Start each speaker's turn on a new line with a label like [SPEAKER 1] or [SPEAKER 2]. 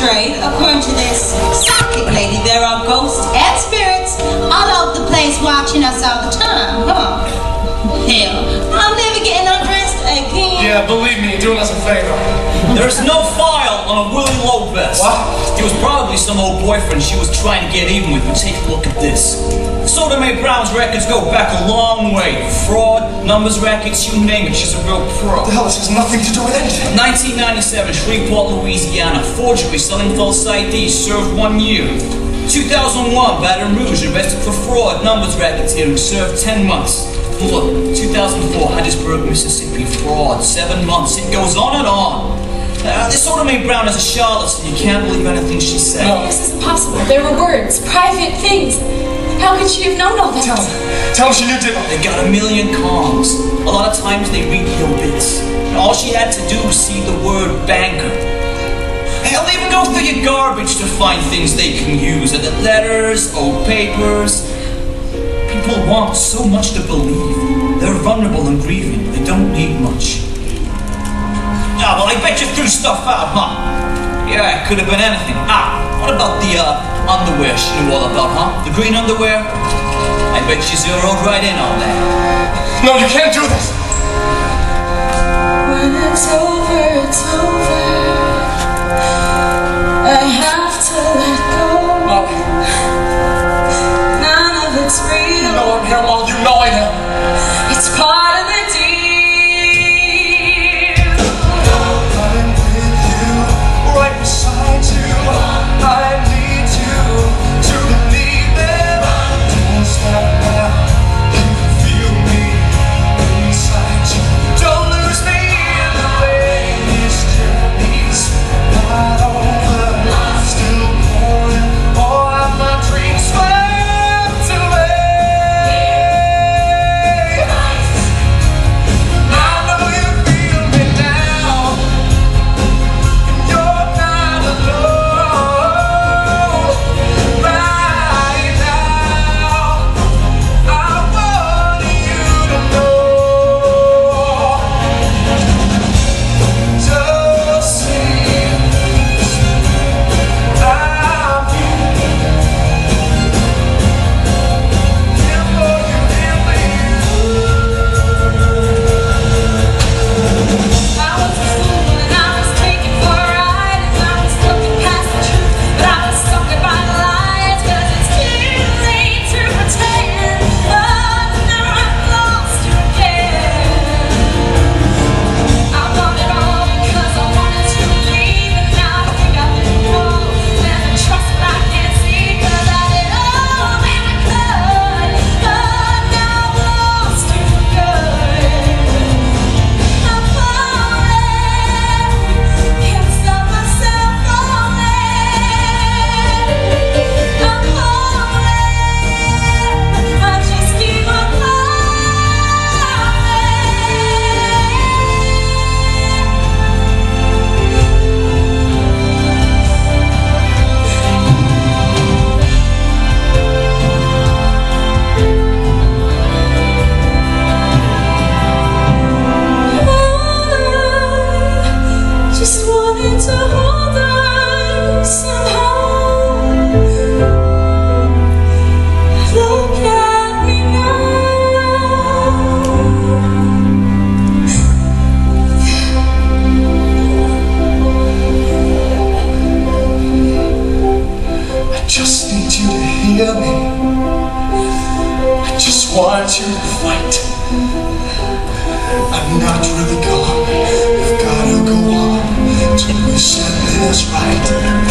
[SPEAKER 1] strayed, according to this psychic lady, there are ghosts and spirits all over the place watching us all the time, huh? Hell, I'm never getting undressed again.
[SPEAKER 2] Yeah, believe me, you're doing us a favor.
[SPEAKER 3] There's no far on a Willie Lopez. What? It was probably some old boyfriend she was trying to get even with, but take a look at this. Oda Mae Brown's records go back a long way. Fraud, numbers records, you name it, she's a real pro. The
[SPEAKER 2] hell, this has nothing to do with anything.
[SPEAKER 3] 1997, Shreveport, Louisiana. Forgery, selling false IDs, served one year. 2001, Baton Rouge, arrested for fraud, numbers racketeering, served 10 months. Look, 2004, Hattiesburg, Mississippi, fraud, 7 months. It goes on and on. Uh, this Oda Mae Brown is a charlatan. You can't believe anything she said. No.
[SPEAKER 4] This is impossible. There were words, private things. How could she have known all that? Tell him.
[SPEAKER 2] Tell him she knew Dibble.
[SPEAKER 3] They got a million comms. A lot of times they read your bits. And all she had to do was see the word banker. Hell, they even go through your garbage to find things they can use. And the letters, old papers. People want so much to believe. They're vulnerable and grieving. They don't need much. Ah, well, I bet you threw stuff out, huh? Yeah, it could have been anything. Ah, what about the uh, underwear she knew all about, huh? The green underwear? I bet you zeroed right in on that.
[SPEAKER 2] No, you can't do this.
[SPEAKER 4] When it's over, it's over.
[SPEAKER 2] Just need you to hear me. I just want you to fight. I'm not really gone. We've gotta go on till we set this right.